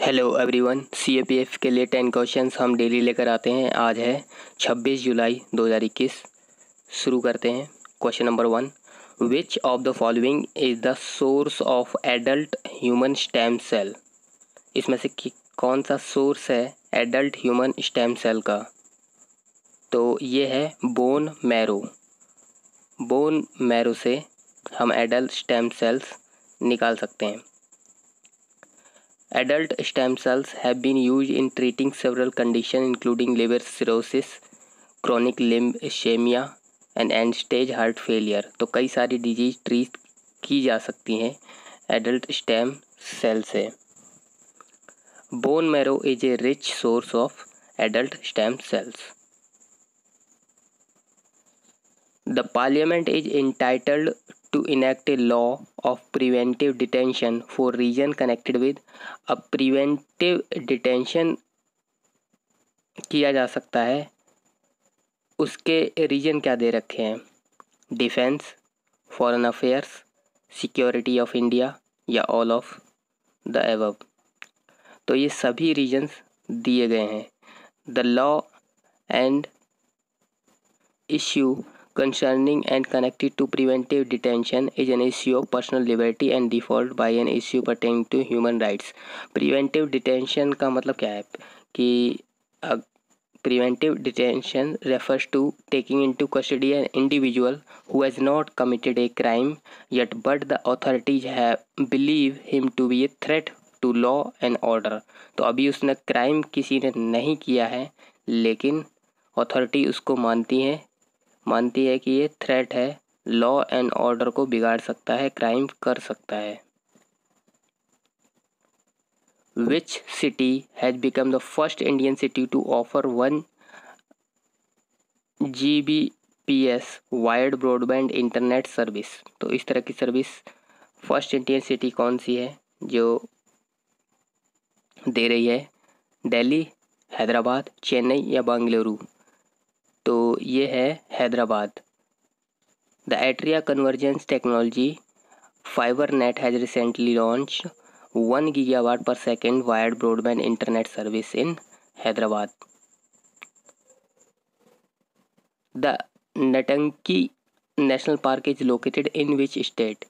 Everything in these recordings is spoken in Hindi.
हेलो एवरीवन सीएपीएफ के लिए टेन क्वेश्चंस हम डेली लेकर आते हैं। आज है 26 जुलाई 2021 शुरू करते हैं। Question number one which of the following is the source of adult human stem cell इसमें से कौन सा सोर्स है एडल्ट ह्यूमन स्टेम सेल का? तो ये है बोन मैरो बोन मैरो से हम एडल्ट स्टेम सेल्स निकाल सकते हैं। Adult stem cells have been used in treating several conditions including liver cirrhosis, chronic limb ischemia and end stage heart failure. तो कई सारी डिज़ीज़ ट्रीट की जा सकती हैं एडल्ट स्टेम सेल से bone marrow is a rich source of adult stem cells. The parliament is entitled to enact a law of preventive detention for region connected with a preventive detention किया जा सकता है उसके रीजन क्या दे रखे हैं defence foreign affairs security of India या ऑल ऑफ़ द एवब तो ये सभी रीजन्स दिए गए हैं the law and issue concerning and connected to preventive detention is an issue of personal liberty and default by an issue pertaining to human rights preventive detention का मतलब क्या है कि preventive detention refers to taking into custody an individual who has not committed a crime yet but the authorities have believe him to be a threat to law and order तो अभी उसने क्राइम किसी ने नहीं किया है लेकिन अथॉरिटी उसको मानती है मानती है कि ये थ्रेट है लॉ एंड ऑर्डर को बिगाड़ सकता है क्राइम कर सकता है। Which city has become the first Indian city to offer one G B P S wired broadband internet service तो इस तरह की सर्विस फ़र्स्ट इंडियन सिटी कौन सी है, जो दे रही है? दिल्ली, हैदराबाद, चेन्नई या बेंगलुरु? तो ये है Hyderabad. The Atria convergence technology fibre net has recently launch one gigawatt per second wired broadband internet service in Hyderabad. The Ntangki national park is located in which state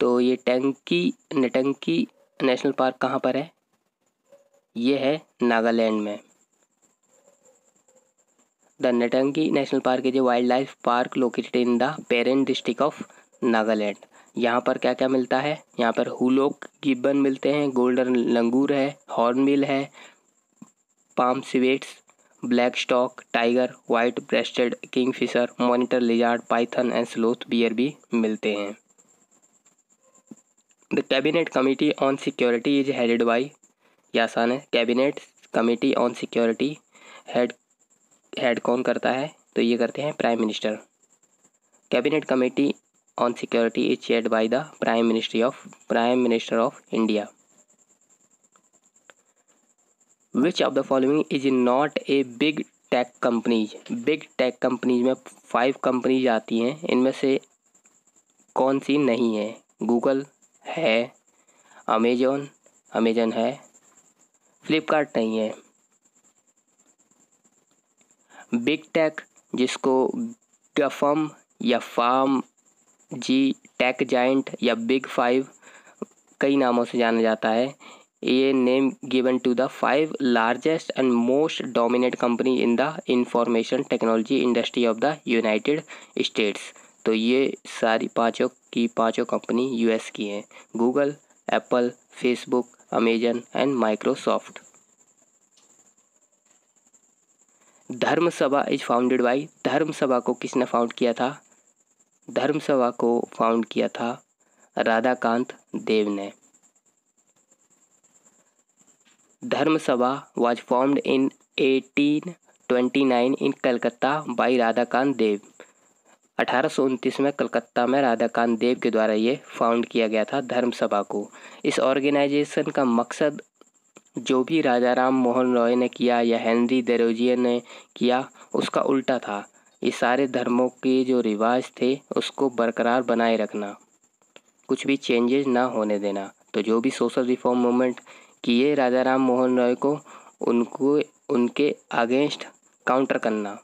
तो ये टंकी नटंकी नेशनल पार्क कहाँ पर है? ये है नागालैंड में। The Ntangki national park is a wildlife park located in the parent district of Nagaland. यहाँ पर क्या क्या मिलता है? यहाँ पर हुलोक, गिब्बन मिलते हैं, गोल्डन लंगूर है, हॉर्नबिल है, palm civets, black stork, tiger white breasted kingfisher monitor, lizard, python and sloth bear भी मिलते हैं। The cabinet committee on security is headed by ये आसान है, cabinet committee on security head head कौन करता है? तो ये करते हैं prime minister cabinet committee on security is chaired by the prime ministry of prime minister of India which of the following is not a big tech companies big tech companies में फाइव कंपनीज़ आती हैं। इनमें से कौन सी नहीं है? गूगल है अमेजोन अमेजन है फ्लिपकार्ट नहीं है। बिग टेक, जिसको गफम या फार्म जी टेक जाइंट या बिग फाइव कई नामों से जाना जाता है। ये name given to the five largest and most dominate company in the information technology industry of the United States. तो ये सारी पाँचों की पाँचों कंपनी यूएस की हैं। Google, Apple, Facebook, Amazon and Microsoft. Dharma Sabha is founded by धर्म सभा को किसने फाउंड किया था? धर्म सभा को फाउंड किया था राधाकांत देव ने। Dharma Sabha was formed in 1829 in Calcutta by Radhakant Dev. अठारह में कलकत्ता में राधाकांत देव के द्वारा ये फाउंड किया गया था धर्म सभा को। इस ऑर्गेनाइजेशन का मकसद जो भी राजा राम मोहन रॉय ने किया या हेनरी देरोजिया ने किया, उसका उल्टा था। ये सारे धर्मों के जो रिवाज थे, उसको बरकरार बनाए रखना। कुछ भी चेंजेस ना होने देना। तो जो भी सोशल रिफॉर्म मूवमेंट किए राजा राम मोहन रॉय को, उनको, उनके अगेंस्ट काउंटर करना।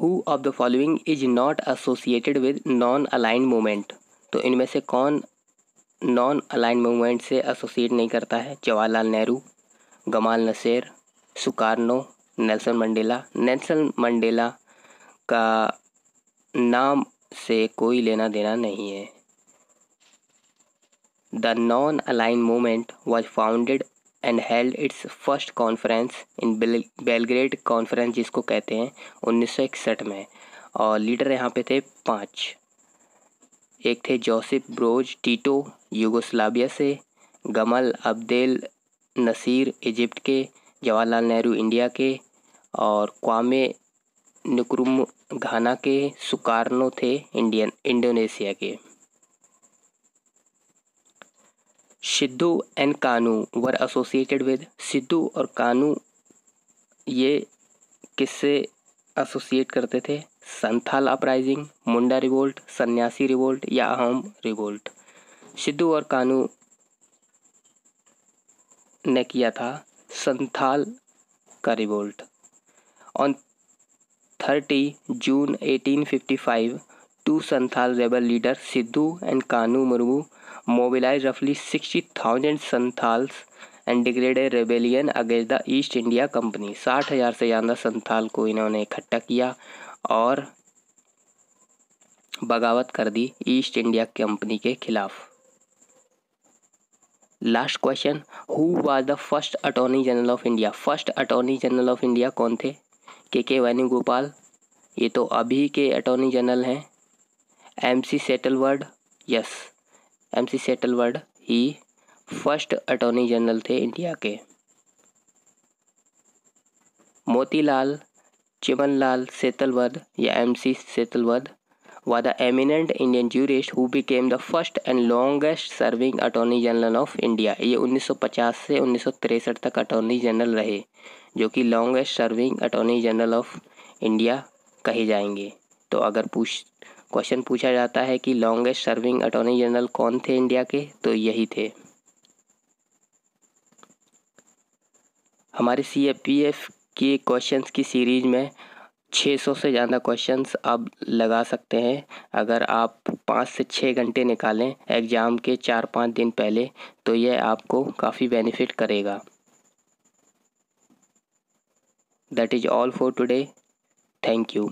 Who of the following is not associated with non aligned movement तो इनमें से कौन नॉन अलाइन मूवमेंट से एसोसिएट नहीं करता है। Jawaharlal Nehru, Gamal Nasser Sukarno Nelson Mandela. Nelson Mandela का नाम से कोई लेना देना नहीं है। The non align movement was founded and held its first conference in Belgrade conference जिसको कहते हैं उन्नीस सौ इकसठ में और लीडर यहाँ पे थे पाँच। एक थे जोसेफ ब्रोज, टीटो, यूगोस्लाविया से, गमल अब्देल नसीर, इजिप्ट के, जवाहरलाल नेहरू इंडिया के और क्वामे नुक्रुम घाना के सुकारनो थे इंडियन, इंडोनेशिया के। Sidhu and Kanhu were associated with Sidhu और कानू ये किससे एसोसिएट करते थे? Santhal uprising Munda revolt Sannyasi revolt या अहम रिवोल्ट। सिद्धू और कानू ने किया था संथाल का revolt. On thirty June 1855 two Santhal rebel leader Sidhu and Kanhu Murmu mobilized roughly 60,000 Santhals and degrade rebellion against the East India company साठ हज़ार से ज़्यादा संथाल को इन्होंने इकट्ठा किया और बगावत कर दी ईस्ट इंडिया कंपनी के खिलाफ। Last question who was the first attorney general of India first attorney general of India कौन थे? के के वेणुगोपाल ये तो अभी के अटॉर्नी जनरल हैं। M C Setalvad yes M C Setalvad ही फ़र्स्ट अटॉर्नी जनरल थे इंडिया के। मोतीलाल सेतलवद या M C Setalvad was the eminent Indian jurist who became the first and longest serving attorney general of India ये 1950 से उन्नीस तक अटॉर्नी जनरल रहे, जो कि longest serving attorney general of India कहे जाएँगे। तो अगर पूछ क्वेश्चन पूछा जाता है कि लॉन्गेस्ट सर्विंग अटॉर्नी जनरल कौन थे इंडिया के तो यही थे। हमारे सी के क्वेश्चंस की सीरीज़ में 600 से ज़्यादा क्वेश्चंस आप लगा सकते हैं। अगर आप पाँच से छः घंटे निकालें एग्ज़ाम के चार पाँच दिन पहले तो यह आपको काफ़ी बेनिफिट करेगा। That is all for today thank you